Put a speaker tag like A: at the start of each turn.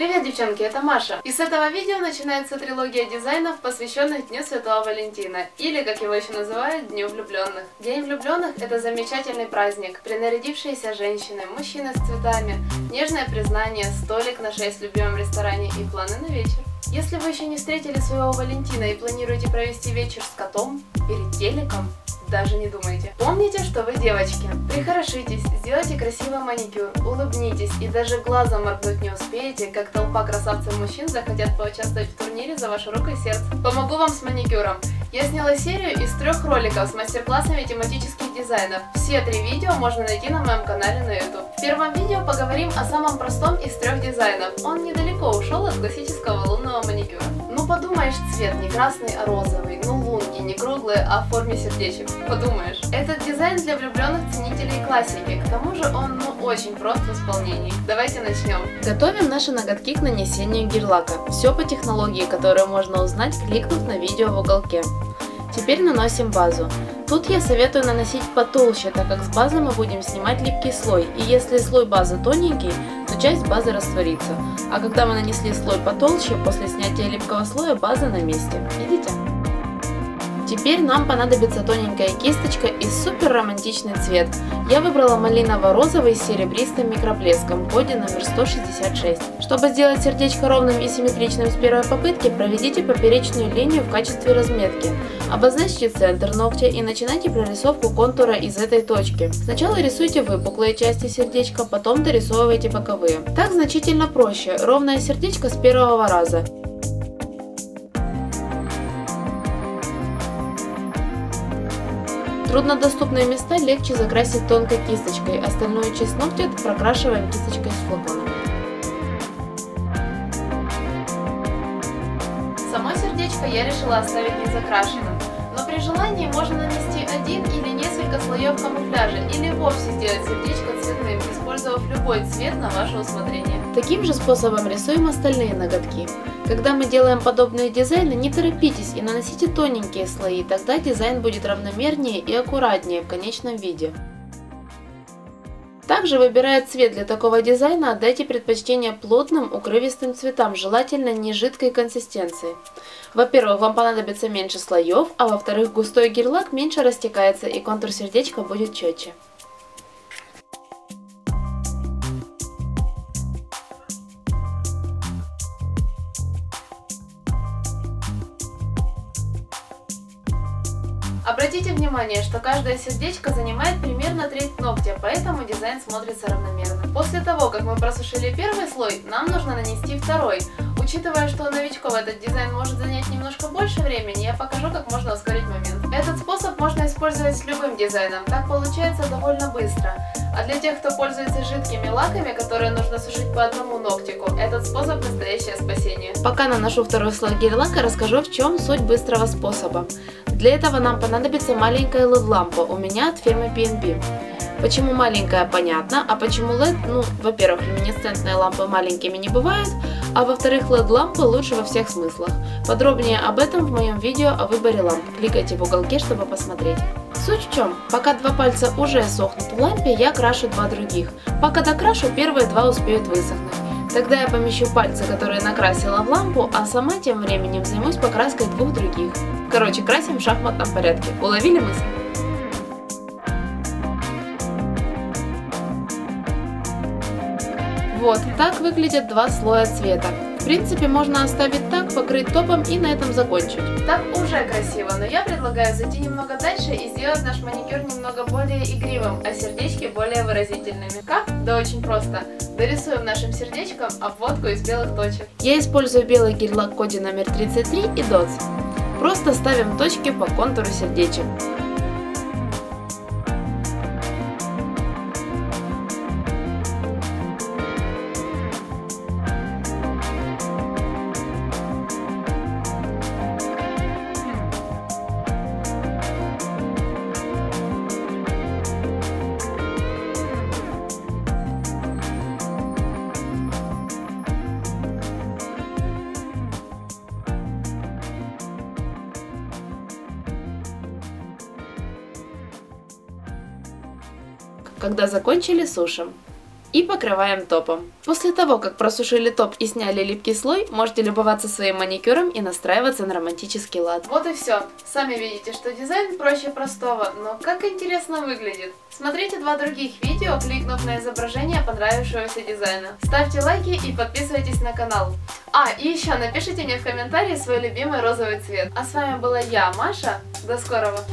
A: Привет, девчонки, это Маша. И с этого видео начинается трилогия дизайнов, посвященных Дню Святого Валентина, или, как его еще называют, Дню влюбленных. День влюбленных – это замечательный праздник. Принарядившиеся женщины, мужчины с цветами, нежное признание, столик на 6 в любимом ресторане и планы на вечер. Если вы еще не встретили своего Валентина и планируете провести вечер с котом, перед телеком, даже не думайте. Помните, что вы девочки. Прихорошитесь, сделайте красивый маникюр, улыбнитесь и даже глазом моргнуть не успеете, как толпа красавцев мужчин захотят поучаствовать в турнире за вашу руку и сердце. Помогу вам с маникюром. Я сняла серию из трех роликов с мастер-классами тематических дизайнов. Все три видео можно найти на моем канале на YouTube. В первом видео поговорим о самом простом из трех дизайнов. Он недалеко ушел от классического лунного маникюра. Подумаешь, цвет не красный, а розовый. Ну лунки не круглые, а в форме сердечек. Подумаешь. Этот дизайн для влюбленных ценителей классики. К тому же он ну очень прост в исполнении. Давайте начнем. Готовим наши ноготки к нанесению гель-лака. Все по технологии, которую можно узнать, кликнув на видео в уголке. Теперь наносим базу. Тут я советую наносить потолще, так как с базы мы будем снимать липкий слой. И если слой базы тоненький, то часть базы растворится. А когда мы нанесли слой потолще, после снятия липкого слоя база на месте. Видите? Теперь нам понадобится тоненькая кисточка и супер романтичный цвет. Я выбрала малиново-розовый с серебристым микроблеском в коде номер 166. Чтобы сделать сердечко ровным и симметричным с первой попытки, проведите поперечную линию в качестве разметки. Обозначьте центр ногтя и начинайте прорисовку контура из этой точки. Сначала рисуйте выпуклые части сердечка, потом дорисовывайте боковые. Так значительно проще, ровное сердечко с первого раза. Труднодоступные места легче закрасить тонкой кисточкой, остальную часть ногтя прокрашиваем кисточкой с флаконом. Само сердечко я решила оставить не закрашенным, но при желании можно нанести один или несколько слоев камуфляжа или вовсе сделать сердечко цветным, использовав любой цвет на ваше усмотрение. Таким же способом рисуем остальные ноготки. Когда мы делаем подобные дизайны, не торопитесь и наносите тоненькие слои, тогда дизайн будет равномернее и аккуратнее в конечном виде. Также выбирая цвет для такого дизайна, отдайте предпочтение плотным, укрывистым цветам, желательно не жидкой консистенции. Во-первых, вам понадобится меньше слоев, а во-вторых, густой гель-лак меньше растекается и контур сердечка будет четче. Обратите внимание, что каждое сердечко занимает примерно треть ногтя, поэтому дизайн смотрится равномерно. После того, как мы просушили первый слой, нам нужно нанести второй. Учитывая, что у новичков этот дизайн может занять немножко больше времени, я покажу, как можно ускорить момент. Этот способ можно использовать с любым дизайном, так получается довольно быстро. А для тех, кто пользуется жидкими лаками, которые нужно сушить по одному ногтику, этот способ настоящее спасение. Пока наношу второй слой гель-лака, расскажу, в чем суть быстрого способа. Для этого нам понадобится маленькая LED-лампа, у меня от фирмы PNB. Почему маленькая, понятно, а почему LED, ну, во-первых, люминесцентные лампы маленькими не бывают, а во-вторых, LED-лампы лучше во всех смыслах. Подробнее об этом в моем видео о выборе ламп, кликайте в уголке, чтобы посмотреть. Суть в чем, пока два пальца уже сохнут в лампе, я крашу два других. Пока докрашу, первые два успеют высохнуть. Тогда я помещу пальцы, которые накрасила в лампу, а сама тем временем займусь покраской двух других. Короче, красим в шахматном порядке. Уловили мысль? Вот, так выглядят два слоя цвета. В принципе, можно оставить так, покрыть топом и на этом закончить. Так уже красиво, но я предлагаю зайти немного дальше и сделать наш маникюр немного более игривым, а сердечки более выразительными. Как? Да очень просто. Дорисуем нашим сердечком обводку из белых точек. Я использую белый гель-лак коде номер 33 и DOTS. Просто ставим точки по контуру сердечек. Когда закончили, сушим. и покрываем топом. После того, как просушили топ и сняли липкий слой, можете любоваться своим маникюром и настраиваться на романтический лад. Вот и все. Сами видите, что дизайн проще простого, но как интересно выглядит. Смотрите два других видео, кликнув на изображение понравившегося дизайна. Ставьте лайки и подписывайтесь на канал. А, и еще напишите мне в комментарии свой любимый розовый цвет. А с вами была я, Маша. До скорого!